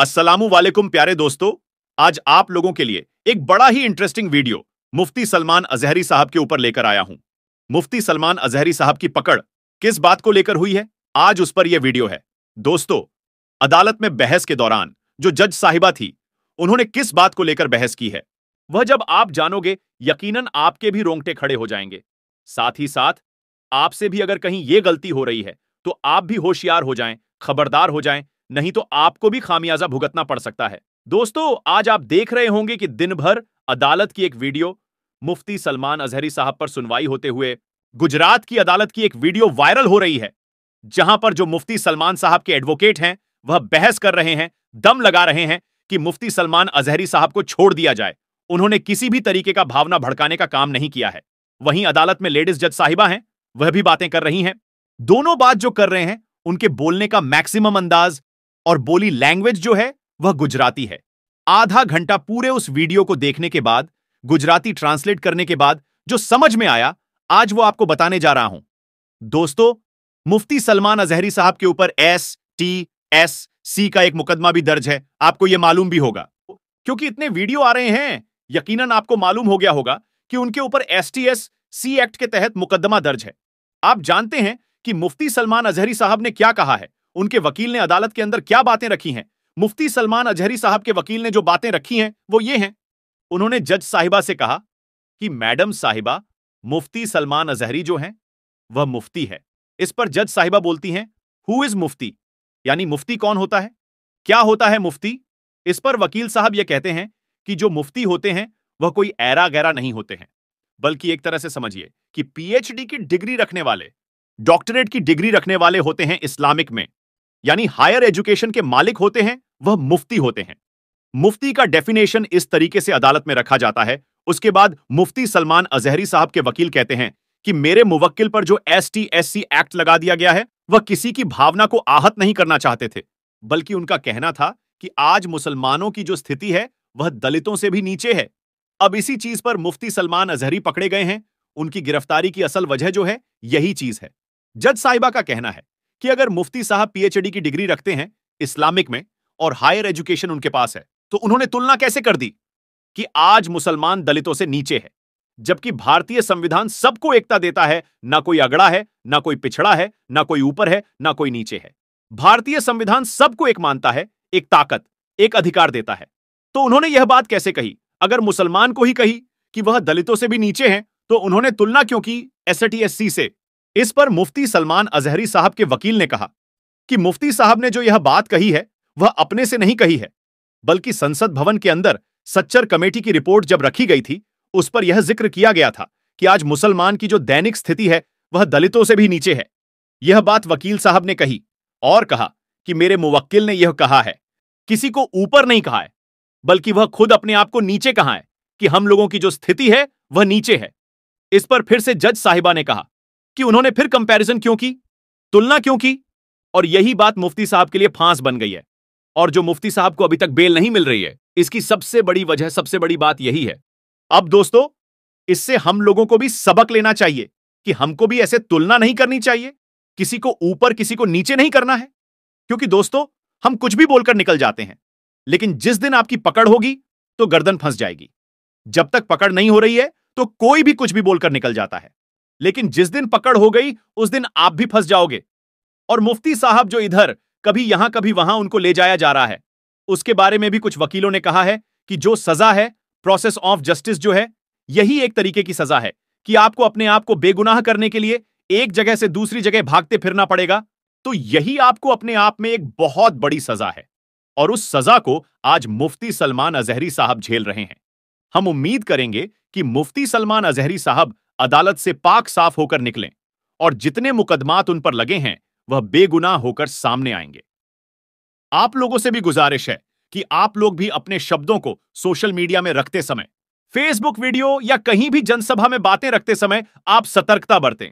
अस्सलामु वालेकुम प्यारे दोस्तों। आज आप लोगों के लिए एक बड़ा ही इंटरेस्टिंग वीडियो मुफ्ती सलमान अजहरी साहब के ऊपर लेकर आया हूँ। मुफ्ती सलमान अजहरी साहब की पकड़ किस बात को लेकर हुई है? आज उस पर यह वीडियो है। दोस्तों, अदालत में बहस के दौरान जो जज साहिबा थी, उन्होंने किस बात को लेकर बहस की है? वह जब आप जानोगे, यकीनन आपके भी रोंगटे खड़े हो जाएँगे। साथ ही साथ, आपसे भी अगर कहीं यह गलती हो रही है तो आप भी होशियार हो जाएँ, खबरदार हो जाएँ नहीं तो आपको भी खामियाजा भुगतना पड़ सकता है। दोस्तों, आज आप देख रहे होंगे कि दिन भर अदालत की एक वीडियो, मुफ्ती सलमान अजहरी साहब पर सुनवाई होते हुए गुजरात की अदालत की एक वीडियो वायरल हो रही है, जहाँ पर जो मुफ्ती सलमान साहब के एडवोकेट हैं, वह बहस कर रहे हैं, दम लगा रहे हैं कि मुफ्ती सलमान अजहरी साहब को छोड़ दिया जाए। उन्होंने किसी भी तरीके का भावना भड़काने का काम नहीं किया है। वहीं अदालत में लेडीज़ जज साहिबा हैं, वह भी बातें कर रही हैं। दोनों बात जो कर रहे हैं, उनके बोलने का मैक्सिमम अंदाज और बोली लैंग्वेज जो है, वह गुजराती है। आधा घंटा पूरे उस वीडियो को देखने के बाद, गुजराती ट्रांसलेट करने के बाद, जो समझ में आया, आज वो आपको बताने जा रहा हूँ। दोस्तों, मुफ्ती सलमान अजहरी साहब के ऊपर एस, टी, एस, सी का एक मुकदमा भी दर्ज है। आपको यह मालूम भी होगा। क्योंकि इतने वीडियो आ रहे हैं, यकीनन आपको मालूम हो गया होगा कि उनके ऊपर S, T, S, C act के तहत मुकदमा दर्ज है। आप जानते हैं कि मुफ्ती सलमान अजहरी साहब ने क्या कहा है। उनके वकील ने अदालत के अंदर क्या बातें रखी हैं? मुफ्ती सलमान अजहरी साहब के वकील ने जो बातें रखी हैं, वो ये हैं। उन्होंने जज साहिबा से कहा कि मैडम साहिबा मुफ्ती सलमान अजहरी जो हैं, वह मुफ्ती है। इस पर जज साहिबा बोलती हैं हु इज़ मुफ्ती? यानी मुफ्ती कौन होता है? क्या होता है मुफ्ती? इस पर वकील साहब यह कहते हैं कि जो मुफ्ती होते हैं, वह कोई ऐरा गैरा नहीं होते हैं। बल्कि एक तरह से समझिए कि पीएचडी की डिग्री रखने वाले, डॉक्टरेट की डिग्री रखने वाले होते हैं इस्लामिक में। यानी हायर एजुकेशन के मालिक होते हैं, वह मुफ्ती होते हैं। मुफ्ती का डेफिनेशन इस तरीके से अदालत में रखा जाता है। उसके बाद मुफ्ती सलमान अजहरी साहब के वकील कहते हैं कि मेरे मुवक्किल पर जो S T S C act लगा दिया गया है, वह किसी की भावना को आहत नहीं करना चाहते थे, बल्कि उनका कहना था कि आज मुसलमानों की जो स्थिति है, वह दलितों से भी नीचे है। अब इसी चीज़ पर मुफ्ती सलमान अजहरी पकड़े गए हैं। उनकी गिरफ्तारी की असल वजह जो है, यही चीज़ है। जज साहिबा का कहना है कि अगर मुफ्ती साहब पीएचडी की डिग्री रखते हैं इस्लामिक में और हायर एजुकेशन उनके पास है तो उन्होंने तुलना कैसे कर दी कि आज मुसलमान दलितों से नीचे है, जबकि भारतीय संविधान सबको एकता देता है, ना कोई अगड़ा है, ना कोई पिछड़ा है, ना कोई ऊपर है, ना कोई नीचे है। भारतीय संविधान सबको एक मानता है, एक ताकत, एक अधिकार देता है। तो उन्होंने यह बात कैसे कही? अगर मुसलमान को ही कही कि वह दलितों से भी नीचे हैं तो उन्होंने तुलना क्यों की एस से? इस पर मुफ्ती सलमान अजहरी साहब के वकील ने कहा कि मुफ्ती साहब ने जो यह बात कही है, वह अपने से नहीं कही है, बल्कि संसद भवन के अंदर सच्चर कमेटी की रिपोर्ट जब रखी गई थी, उस पर यह ज़िक्र किया गया था कि आज मुसलमान की जो दैनिक स्थिति है, वह दलितों से भी नीचे है। यह बात वकील साहब ने कही और कहा कि मेरे मुवक्किल ने यह कहा है, किसी को ऊपर नहीं कहा है, बल्कि वह खुद अपने आप को नीचे कहा है कि हम लोगों की जो स्थिति है, वह नीचे है। इस पर फिर से जज साहिबा ने कहा कि उन्होंने फिर कंपैरिजन क्यों की? तुलना क्यों की? और यही बात मुफ्ती साहब के लिए फांस बन गई है। और जो मुफ्ती साहब को अभी तक बेल नहीं मिल रही है, इसकी सबसे बड़ी वजह, सबसे बड़ी बात यही है। अब दोस्तों, इससे हम लोगों को भी सबक लेना चाहिए कि हमको भी ऐसे तुलना नहीं करनी चाहिए। किसी को ऊपर, किसी को नीचे नहीं करना है। क्योंकि दोस्तों, हम कुछ भी बोलकर निकल जाते हैं, लेकिन जिस दिन आपकी पकड़ होगी तो गर्दन फंस जाएगी। जब तक पकड़ नहीं हो रही है तो कोई भी कुछ भी बोलकर निकल जाता है। लेकिन जिस दिन पकड़ हो गई, उस दिन आप भी फंस जाओगे। और मुफ्ती साहब जो इधर, कभी यहाँ, कभी वहाँ उनको ले जाया जा रहा है। उसके बारे में भी कुछ वकीलों ने कहा है कि जो सजा है प्रोसेस ऑफ़ जस्टिस जो है, यही एक तरीके की सजा है कि आपको अपने आप को बेगुनाह करने के लिए एक जगह से दूसरी जगह भागते फिरना पड़ेगा। तो यही आपको अपने आप में एक बहुत बड़ी सजा है। और उस सजा को आज मुफ्ती सलमान अजहरी साहब झेल रहे हैं। हम उम्मीद करेंगे कि मुफ्ती सलमान अजहरी साहब अदालत से पाक साफ़ होकर निकलें और जितने मुकदमात उन पर लगे हैं, वह बेगुनाह होकर सामने आएँगे। आप लोगों से भी गुजारिश है कि आप लोग भी अपने शब्दों को सोशल मीडिया में रखते समय, फेसबुक वीडियो या कहीं भी जनसभा में बातें रखते समय आप सतर्कता बरतें।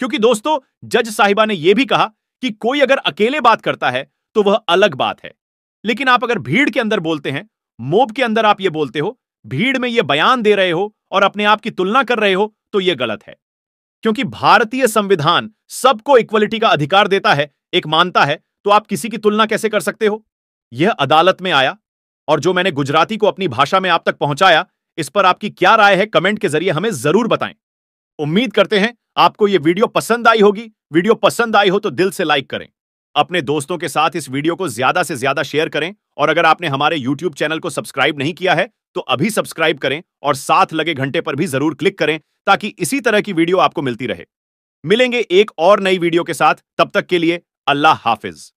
क्योंकि दोस्तों, जज साहिबा ने यह भी कहा कि कोई अगर अकेले बात करता है तो वह अलग बात है। लेकिन आप अगर भीड़ के अंदर बोलते हैं, मोब के अंदर आप यह बोलते हो, भीड़ में यह बयान दे रहे हो और अपने आप की तुलना कर रहे हो तो यह गलत है। क्योंकि भारतीय संविधान सबको इक्वलिटी का अधिकार देता है, एक मानता है तो आप किसी की तुलना कैसे कर सकते हो? यह अदालत में आया, और जो मैंने गुजराती को अपनी भाषा में आप तक पहुँचाया, इस पर आपकी क्या राय है कमेंट के ज़रिए हमें ज़रूर बताएँ। उम्मीद करते हैं आपको यह वीडियो पसंद आई होगी। वीडियो पसंद आई हो तो दिल से लाइक करें। अपने दोस्तों के साथ इस वीडियो को ज़्यादा से ज़्यादा शेयर करें, और अगर आपने हमारे यूट्यूब चैनल को सब्सक्राइब नहीं किया है तो अभी सब्सक्राइब करें, और साथ लगे घंटे पर भी ज़रूर क्लिक करें ताकि इसी तरह की वीडियो आपको मिलती रहे। मिलेंगे एक और नई वीडियो के साथ। तब तक के लिए अल्लाह हाफिज।